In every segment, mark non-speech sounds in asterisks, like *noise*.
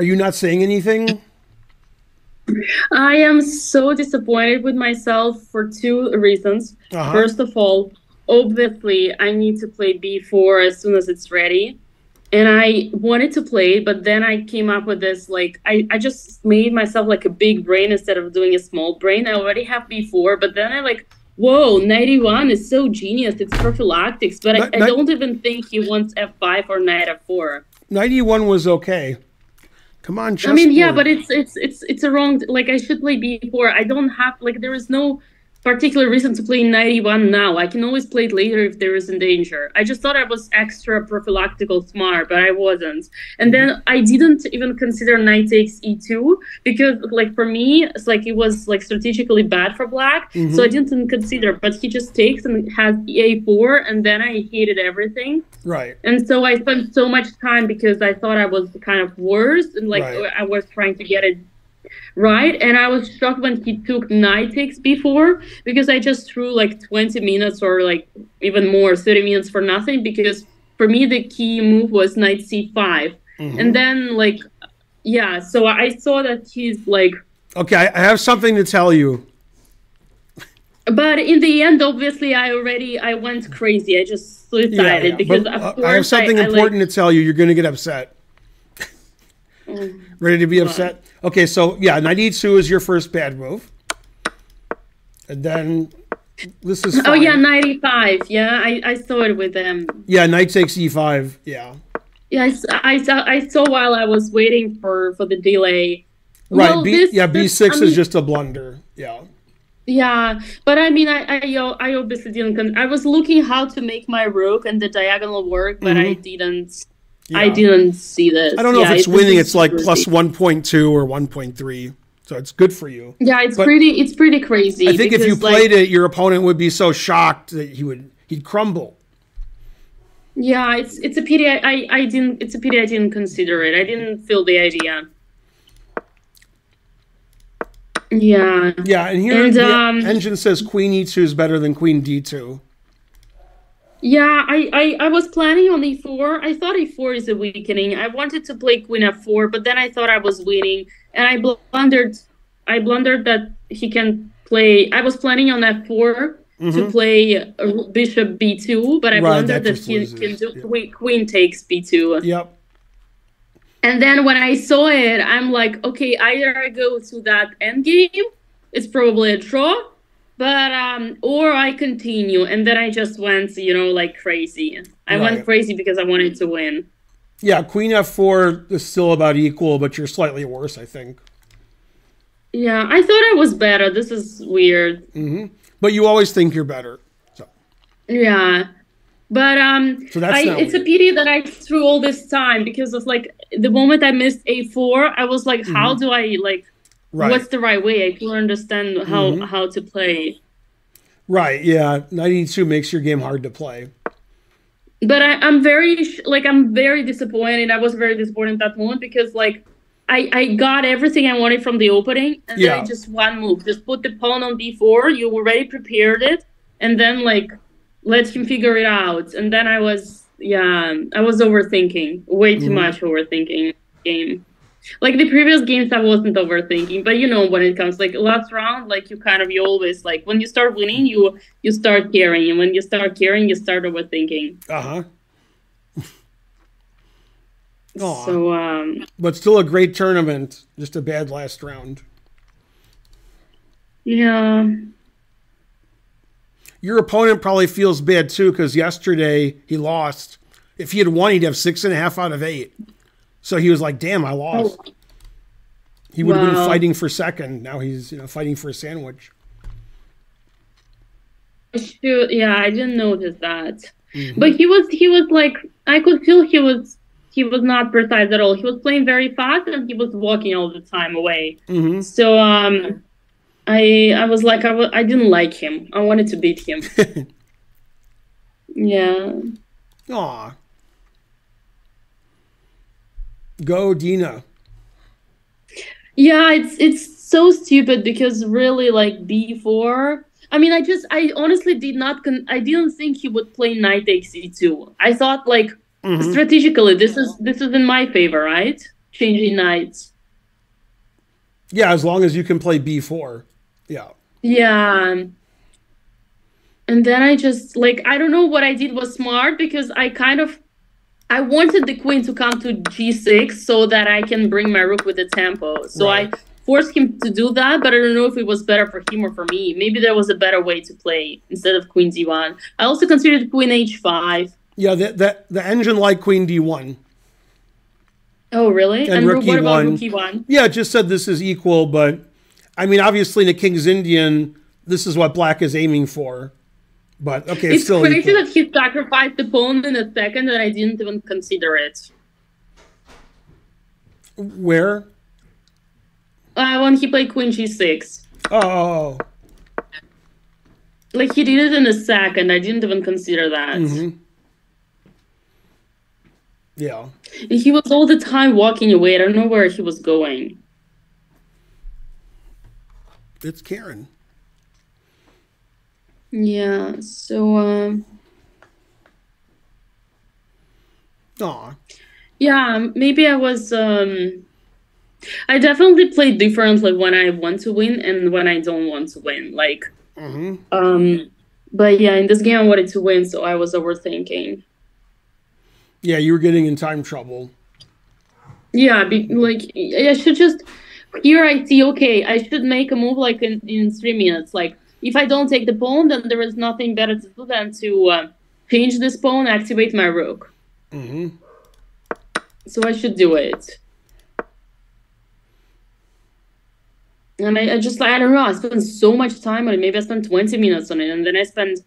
Are you not saying anything? I am so disappointed with myself for two reasons. Uh-huh. First of all, obviously, I need to play b4 as soon as it's ready. And I wanted to play, but then I came up with this like, I, I just made myself like a big brain instead of doing a small brain. I already have b4, but then I like, whoa, 91 is so genius. It's prophylactics, but I, I don't even think he wants f5 or knight f4. 91 was okay. Come on, I mean, yeah, but it's it's it's it's a wrong. Like I should play b4. I don't have like there is no particular reason to play 91 now. I can always play it later if there is in danger. I just thought I was extra prophylactical smart, but I wasn't. And then I didn't even consider knight takes e2 because like for me, it's like it was like strategically bad for black, so I mm-hmm. didn't even consider. But he just takes and has a4, and then I hated everything. right. And so I spent so much time because I thought I was kind of worse and like Right. I was trying to get it right. And I was shocked when he took knight takes before because I just threw like 20 minutes or like even more, 30 minutes for nothing because for me the key move was knight c5. Mm-hmm. And then like yeah, so I saw that he's like Okay, I I have something to tell you. but in the end obviously I already I went crazy. I just suicided because but, uh, I have something I, like- important to tell you. You're going to get upset. Ready to be upset? Okay, so yeah, knight e2 is your first bad move. And then this is Oh fine. yeah, ninety five. Yeah, I, I saw it with them. Yeah, knight takes e5. Yeah. Yeah, I, saw I saw while I was waiting for for the delay. Right. Well, B, this- yeah, this- b6 I is mean- just a blunder. Yeah. Yeah, but I mean, I I, I obviously didn't. Con- I was looking how to make my rook and the diagonal work, but I didn't. I Mm-hmm. Yeah. didn't see this. I don't know Yeah, if it's it- winning. It's like crazy. plus 1.2 or 1.3. So it's good for you. Yeah, it's but- pretty. It's pretty crazy. I think if you because, like, played it, your opponent would be so shocked that he would he'd crumble. Yeah, it's it's a pity. I, I I didn't. It's a pity I didn't consider it. I didn't feel the idea. Yeah. Yeah, and here And, the um, engine says queen e2 is better than queen d2. Yeah, I, I, I was planning on e4. I thought e4 is a weakening. I wanted to play queen f4, but then I thought I was winning, and I blundered. I blundered that he can play. I was planning on f4 to play uh, bishop b2, but I Mm-hmm. Right, blundered that that he loses, can do yeah. queen, queen takes b2. Yep. And then when I saw it, I'm like, okay, either I go to that end game, it's probably a draw, but um, or I continue, and then I just went, you know, like crazy. I Right. went crazy because I wanted to win. Yeah, queen f4 is still about equal, but you're slightly worse, I think. Yeah, I thought I was better. This is weird. But you always think you're better. So Yeah. But um, So that's I, it's a pity that I threw all this time because it's like the moment I missed a4, I was like, how do I like? Right. What's the right way? I couldn't understand how mm-hmm. how to play. right, yeah. 92 makes your game hard to play. but I, I'm very like I'm very disappointed. I was very disappointed at that moment because like I I got everything I wanted from the opening, and Yeah. then just one move, just put the pawn on b4. You already prepared it, and then like let him figure it out. And then I was yeah, I was overthinking way too mm-hmm. much overthinking game. Like the previous games, I wasn't overthinking, but you know when it comes like last round, like you kind of you always like when you start winning, you you start caring, and when you start caring, you start overthinking. Uh-huh. So um, But still a great tournament, just a bad last round. yeah, Your opponent probably feels bad too, because yesterday he lost. If he had won, he'd have six and a half out of eight. So he was like, damn, I lost. He would have been fighting for second. Now he's, you know, fighting for a sandwich. I yeah, I didn't notice that. But he was he was like I could feel he was he was not precise at all. He was playing very fast and he was walking all the time away. hmm So um, I I was like I w- I didn't like him. I wanted to beat him. *laughs* yeah. Aw. Go, Dina. Yeah, it's it's so stupid because really like B4. I mean, I just I honestly did not con- I didn't think he would play knight takes e2. I thought like Mhm. strategically this is this is in my favor, right? changing knights. Yeah, as long as you can play b4. Yeah. Yeah. And then I just like I don't know what I did was smart because I kind of I wanted the queen to come to g6 so that I can bring my rook with the tempo. So Right. I forced him to do that, but I don't know if it was better for him or for me. Maybe there was a better way to play instead of queen d1. I also considered queen h5. Yeah, that that the engine like queen d1. Oh, really? And ro- rook what about E1. rook e1? Yeah, it just said this is equal, but I mean, obviously in a King's Indian, this is what black is aiming for. But okay, it's, It's still crazy that he sacrificed the pawn in a second and I didn't even consider it. Where? Uh, when he played queen g6. Oh. Like he did it in a second. I didn't even consider that. Mhm. yeah. And he was all the time walking away. I don't know where he was going. It's Karen. Yeah. So um Aw. yeah, maybe I was um I definitely play differently when I want to win and when I don't want to win. Like hmm um but yeah, in this game I wanted to win, so I was overthinking. Yeah, you were getting in time trouble. Yeah, be, like I should just here I see okay, I should make a move like in, in three minutes. Like if I don't take the pawn, then there is nothing better to do than to uh, change this pawn, activate my rook. hmm So I should do it. And I, I just like I don't know, I spent so much time on it. Maybe I spent 20 minutes on it and then I spent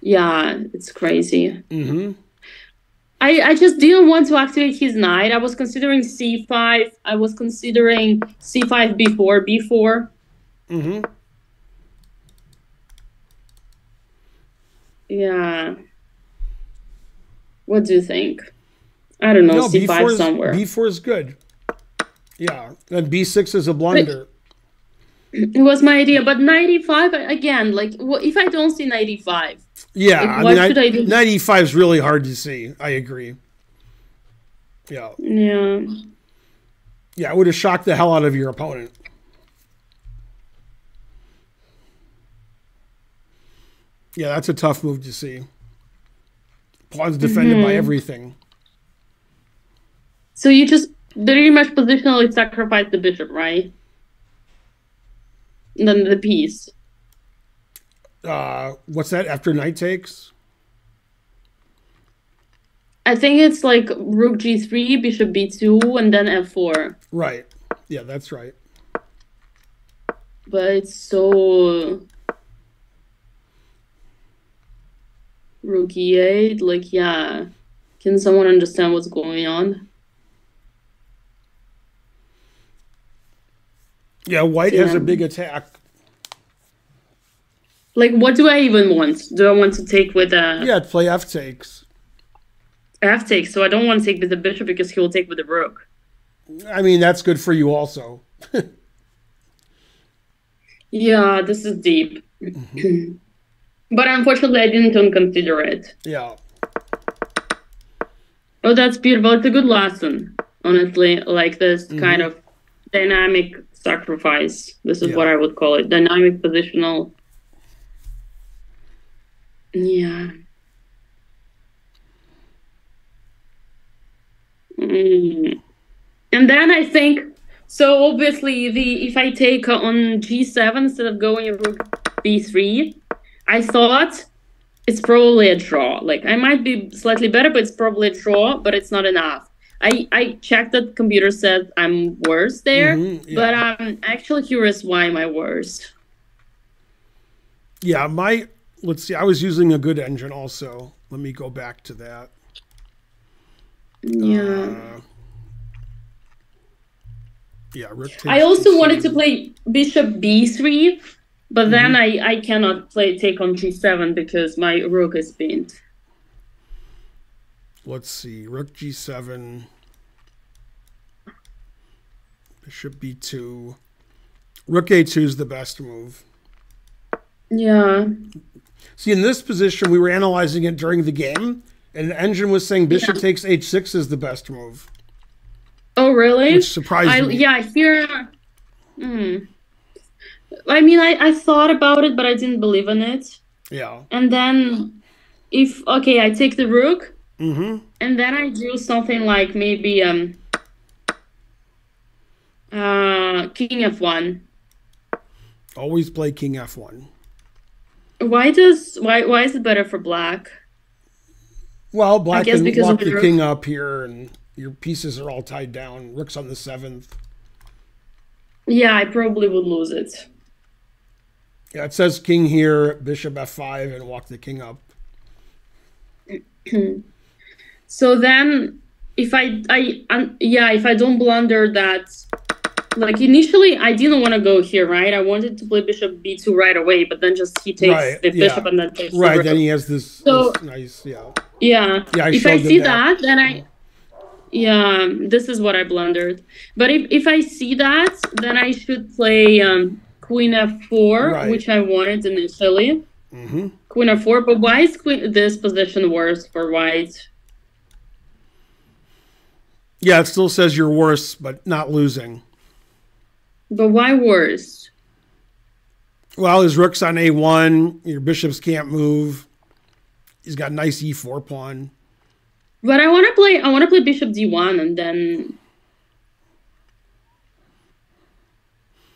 yeah, it's crazy. hmm I, I just didn't want to activate his knight. I was considering c5. I was considering c5 before b4 b4. hmm Yeah. What do you think? I don't know. No, c5 B4 is, somewhere. B4 is good. Yeah, and B6 is a blunder. *clears throat* it was my idea, but 95 again. Like, if I don't see 95, Yeah, Like, I what mean, I, should I do? 95 is really hard to see. I agree. Yeah, yeah, yeah, it would have shocked the hell out of your opponent. Yeah, that's a tough move to see. Pawn's defended by Mhm. everything. so you just pretty much positionally sacrifice the bishop, right? And then the piece. Uh, what's that after knight takes? I think it's like rook g3, bishop b2, and then f4. Right. Yeah, that's right. but it's so rook e8 eh? like yeah. Can someone understand what's going on? Yeah, white has a big attack. like what do i even want? Do i want to take with a Yeah, play f takes. f take so i don't want to take with the bishop because he will take with the rook. I mean, that's good for you also. *laughs* yeah this is deep mm-hmm. *clears throat* but unfortunately i didn't consider it Yeah. oh that's beautiful it's a good lesson honestly like this kind of dynamic sacrifice this is Yeah. what i would call it dynamic positional yeah Mm. and then i think so obviously the if i take on g7 instead of going rook b3 i thought it's probably a draw. Like I might be slightly better, but it's probably a draw, but it's not enough. I I checked that computer said I'm worse there, Mhm, yeah. but I'm actually curious why am I worse? Yeah, my let's see. I was using a good engine also. Let me go back to that. Yeah. Uh, yeah, I also wanted to play bishop b3, but then mm-hmm. I I cannot play take on g7 because my rook is pinned. Let's see. Rook g7. Bishop b2. Rook a2 is the best move. Yeah. See, in this position, we were analyzing it during the game, and the engine was saying bishop Yeah. takes h6 is the best move. Oh, really? which surprised I, me. yeah, here. hear. Hmm. I mean, I, I thought about it, but I didn't believe in it. Yeah. And then, if okay, I take the rook, Mm-hmm. and then I do something like maybe um, uh, king f1. Always play king f1. Why does why why is it better for black? Well, black can lock the the king up here, and your pieces are all tied down. Rook's on the seventh. Yeah, I probably would lose it. Yeah, it says king here, bishop f5, and walk the king up. *clears throat* So then, if I I um, yeah, if I don't blunder that, like initially I didn't want to go here, right? I wanted to play bishop b2 right away, but then just he takes Right, the yeah. bishop and then takes Right, rook. then he has this, So- this nice, yeah. Yeah. Yeah, I if I see that. that, then I yeah, this is what I blundered. But if if I see that, then I should play um, queen f4, Right. which I wanted initially. hmm Queen f4, but why is queen this position worse for white? Yeah, it still says you're worse, but not losing. But why worse? Well, his rook's on a1. Your bishops can't move. He's got nice e4 pawn. But I want to play. I want to play bishop d1, and then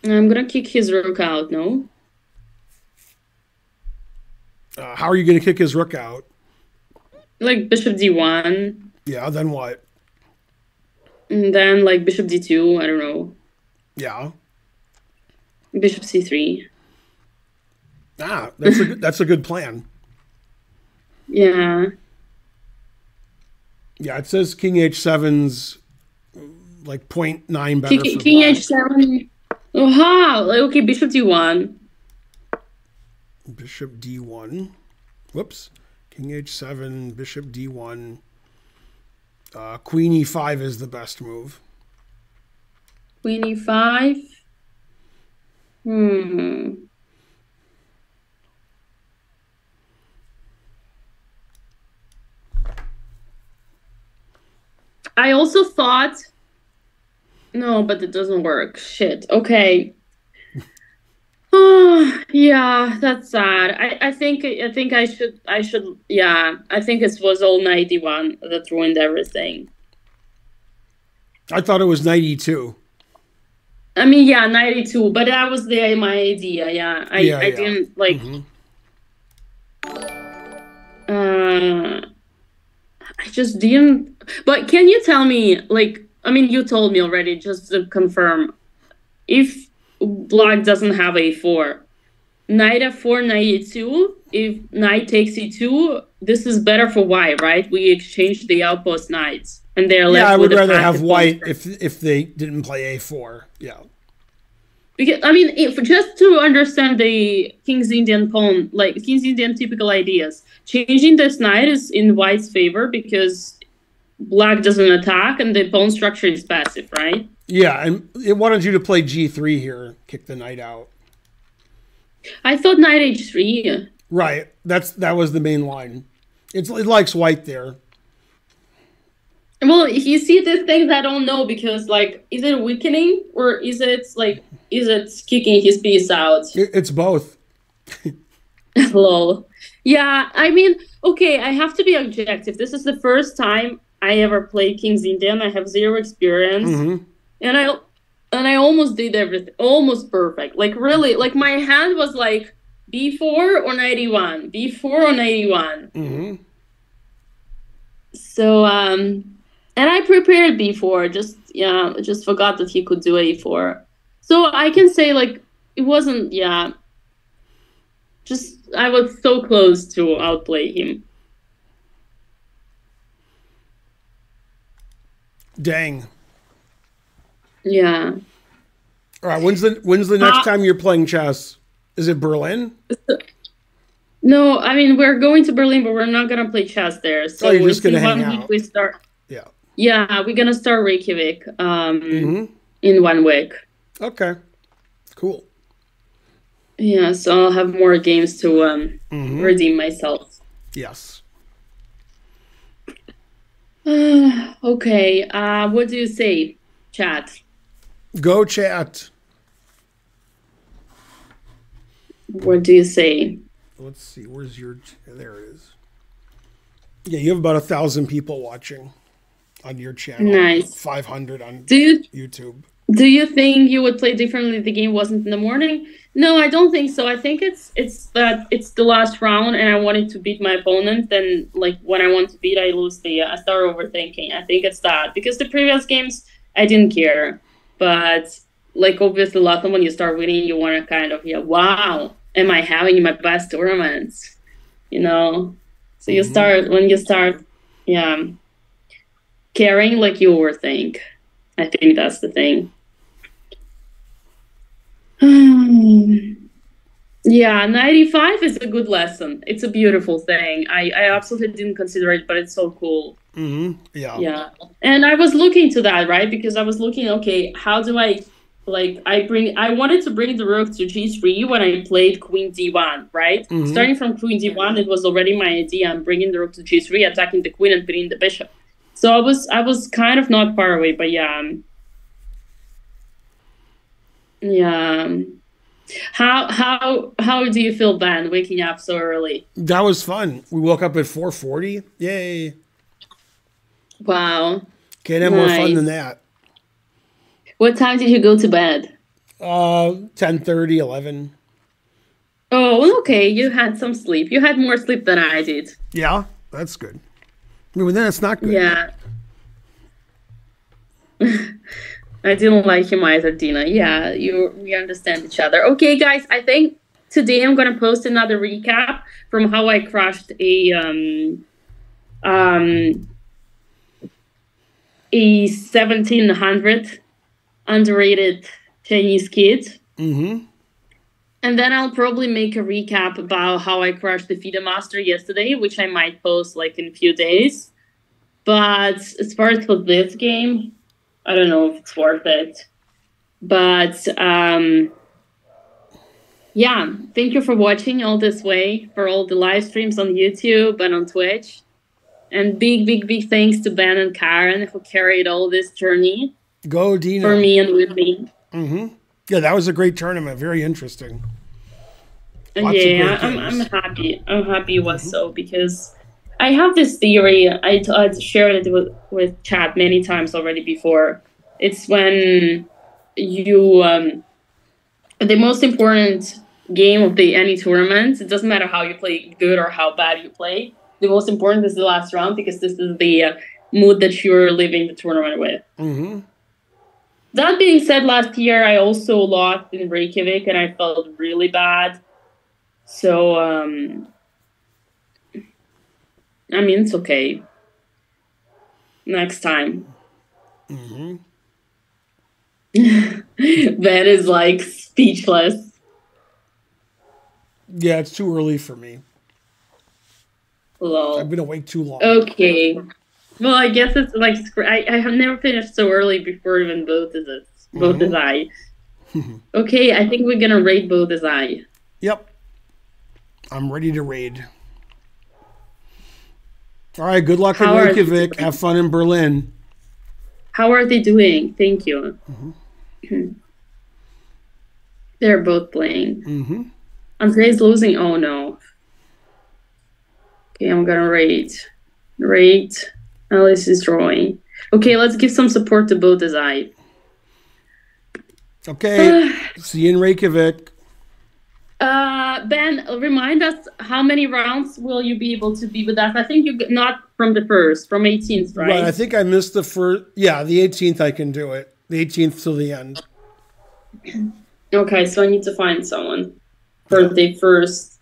I'm gonna kick his rook out. No, Uh, how are you going to kick his rook out? like bishop d1, Yeah, then what? and then like bishop d2. I don't know. Yeah. Bishop c3. Ah, that's a good, that's a good plan. Yeah. Yeah, it says king h7's like 0.9 better King, for king black. h7. Oh? Like, okay, bishop d1. Bishop d1. Whoops. King h7, bishop d1. Uh, queen e5 is the best move. Queen e5. Hmm. I also thought. No, but it doesn't work. Shit. Okay. *sighs* Oh, yeah, that's sad. I, I think I think I should I should yeah I think it was all ninety one that ruined everything. I thought it was 92. I mean, yeah, 92, but that was the my idea. Yeah, I, Yeah, I yeah. didn't like. Mhm. Uh, I just didn't. But can you tell me, like, I mean, you told me already, just to confirm, if black doesn't have a4, knight f4, knight e2. If knight takes e2, this is better for white, right? We exchange the outpost knights, and they're left Yeah, I would rather have white if if they didn't play a4. Yeah. Because I mean, if just to understand the King's Indian pawn, like King's Indian typical ideas, changing this knight is in white's favor because black doesn't attack and the pawn structure is passive, right? Yeah, and it wanted you to play g3 here, kick the knight out. I thought knight h3. Right. That's that was the main line. It's it likes white there. Well, you see these things I don't know because like, is it weakening or is it like, is it kicking his piece out? It's both. *laughs* Lol. Yeah, I mean, okay, I have to be objective. This is the first time I ever played King's Indian. I have zero experience. hmm and I and I almost did everything, almost perfect. Like really, like my hand was like B4 or 91, B4 or 91. hmm So um, and I prepared B4. Just yeah, just forgot that he could do A4. So I can say like it wasn't yeah. Just I was so close to outplay him. Dang. Yeah. All right. When's the when's the next Uh, time you're playing chess? Is it Berlin? No, I mean we're going to Berlin, but we're not gonna play chess there. So Oh, you're just gonna hang out. we start. Yeah. Yeah, we're gonna start Reykjavik um, hmm in one week. Okay. Cool. Yeah, so I'll have more games to um, hmm redeem myself. Yes. *sighs* okay, uh, what do you say? chat. Go chat. What do you say? Let's see. Where's your? There it is. Yeah, you have about a thousand people watching on your channel. Nice. Five hundred on Do you YouTube. Do you think you would play differently if the game wasn't in the morning? No, I don't think so. I think it's it's that it's the last round and I wanted to beat my opponent. Then like when I want to beat, I lose the. I start overthinking. I think it's that because the previous games I didn't care, but like obviously last time when you start winning, you want to kind of yeah, wow, am I having my best tournaments? You know, so you Mhm. start when you start, yeah, caring like you overthink. I think that's the thing. Yeah, 95 is a good lesson. It's a beautiful thing. I, I absolutely didn't consider it, but it's so cool. Mm-hmm. Yeah. Yeah. And I was looking to that, right? Because I was looking, okay, how do I like I bring I wanted to bring the rook to G3 when I played Queen D1, right? Mhm. Starting from Queen D1, it was already my idea. I'm bringing the rook to G3, attacking the queen and putting the bishop. So I was I was kind of not far away, but yeah. um, Yeah. How how how do you feel, Ben, waking up so early? That was fun. We woke up at four forty. Yay! Wow. Can't have more fun than that. What time did you go to bed? Uh, 10, 11. Oh, okay. You had some sleep. You had more sleep than I did. Yeah, that's good. I mean, then it's not good. Yeah. *laughs* I didn't like him either, Dina. Yeah, you we understand each other. Okay, guys, I think today I'm gonna post another recap from how I crushed a um um a seventeen hundred underrated Chinese kid. Mm-hmm. And then I'll probably make a recap about how I crushed the FIDE Master yesterday, which I might post like in a few days. But as far as for this game, I don't know if it's worth it. But um, yeah, thank you for watching all this way, for all the live streams on YouTube and on Twitch. And big, big, big thanks to Ben and Karen who carried all this journey Go, Dina. for me and with me. Mm-hmm. Yeah, that was a great tournament. Very interesting. Lots yeah, I'm, I'm happy. I'm happy it was so because I have this theory. I, I shared it with, with chat many times already before. It's when you um, the most important game of the any tournament. It doesn't matter how you play good or how bad you play. The most important is the last round because this is the uh, mood that you're leaving the tournament with. Mm-hmm. That being said, last year I also lost in Reykjavik and I felt really bad. So, um, I mean, it's okay. Next time. Mm-hmm. *laughs* Ben is like speechless. Yeah, it's too early for me. I've Lol. been awake too long. Okay. Well, I guess it's like I, I have never finished so early before even both of us, Both Mhm. is I. *laughs* okay, I think we're gonna rate both as I. Yep. I'm ready to raid. All right, good luck How in Reykjavik. Have fun in Berlin. How are they doing? Thank you. They're both playing. Mm-hmm. Andre's losing. Oh no. Okay, I'm gonna rate. Rate. Alice is drawing. Okay, let's give some support to both as I. Okay. *sighs* See you in Reykjavik. Uh, Ben, remind us how many rounds will you be able to be with us? I think you not from the first, from 18th, right? Right. I think I missed the first. Yeah, the 18th I can do it. The 18th till the end. *clears throat* okay, so I need to find someone for the first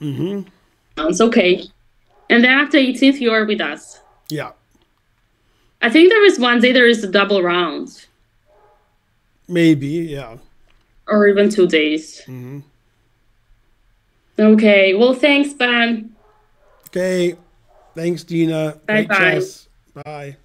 Mm-hmm. rounds. Okay, and then after 18th, you are with us. Yeah. I think there is one day there is a double round, Maybe. Yeah. or even two days. Mm-hmm. Okay, well, thanks, Ben. Okay. Thanks, Dina. Bye-bye. Bye.